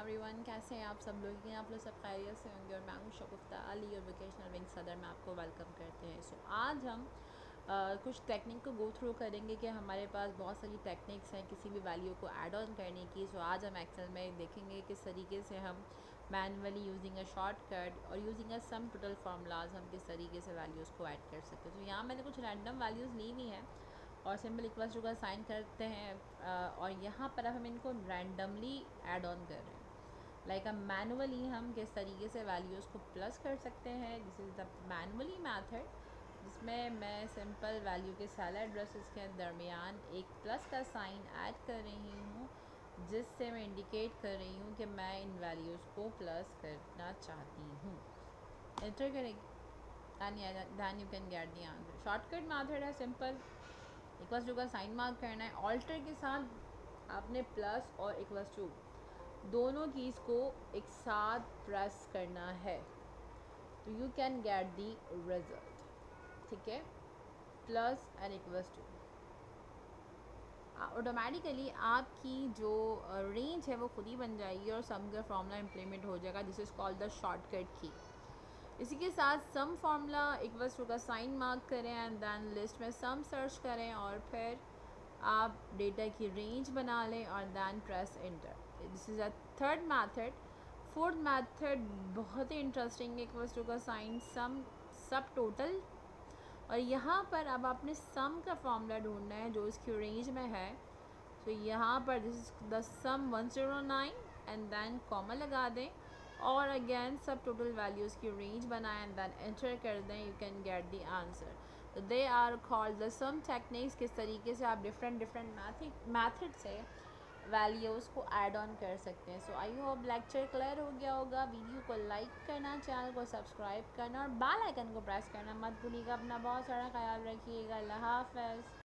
Everyone कैसे हैं आप सब लोग? आप लोग सब खैरियत से होंगे और मैं हूँ शगुफ्ता अली और वोकेशनल विंग सदर में आपको वेलकम करते हैं। सो so, आज हम आ, कुछ टेक्निक को गो थ्रू करेंगे कि हमारे पास बहुत सारी टेक्निक्स हैं किसी भी वैल्यू को ऐड ऑन करने की। सो so, आज हम एक्सेल में देखेंगे किस तरीके से हम मैनुअली यूजिंग अ शॉर्टकट और using a sum total formulas हम किस तरीके से वैल्यूज़ को ऐड कर सकते हैं। तो यहाँ मैंने कुछ रैंडम वैल्यूज़ ली हुई हैं और सिंपल इक्वल्स टू का साइन करते हैं और यहाँ पर हम इनको रैंडमली ऐड ऑन कर रहे हैं। लाइक like, मैनुअली हम किस तरीके से वैल्यूज़ को प्लस कर सकते हैं? This is the manually method जिसमें मैं सिंपल वैल्यू के सेल एड्रेसेस के दरमियान एक प्लस का साइन ऐड कर रही हूँ जिससे मैं इंडिकेट कर रही हूँ कि मैं इन वैल्यूज़ को प्लस करना चाहती हूँ। एंटर करेंगे then you can get the answer shortcut method है सिंपल इक्वल्स टू का साइन मार्क करना है। ऑल्टर के साथ आपने प्लस और इक्वल्स टू दोनों कीज़ को एक साथ प्रेस करना है। तो you can get the result ठीक है? Plus and equals to automatically आपकी जो रेंज है वो खुद ही बन जाएगी और सम का फॉर्मूला इम्प्लीमेंट हो जाएगा this is called the shortcut की इसी के साथ सम फार्मूला इक्वल्स टू का साइन मार्क करें एंड देन लिस्ट में सम सर्च करें और फिर आप डेटा की रेंज बना लें और then press enter this is a third method fourth method बहुत ही इंटरेस्टिंग इक्वल्स टू का साइन सम सब टोटल और यहाँ पर अब आपने सम का फॉर्मूला ढूंढना है, जो इसकी रेंज में है। तो यहाँ पर this is the sum one zero nine and then comma लगा दें। और अगेन सब टोटल वैल्यूज़ की रेंज बनाएँ एंड देन एंटर कर दें you can get the answer तो they are called the sum techniques किस तरीके से आप डिफरेंट डिफरेंट मैथड से वैल्यूज़ को ऐड ऑन कर सकते हैं। So I hope lecture clear हो गया होगा। वीडियो को लाइक करना चैनल को सब्सक्राइब करना और बेल आइकन को प्रेस करना। मत भूलिएगा, अपना बहुत सारा ख्याल रखिएगा। अल्लाह हाफ़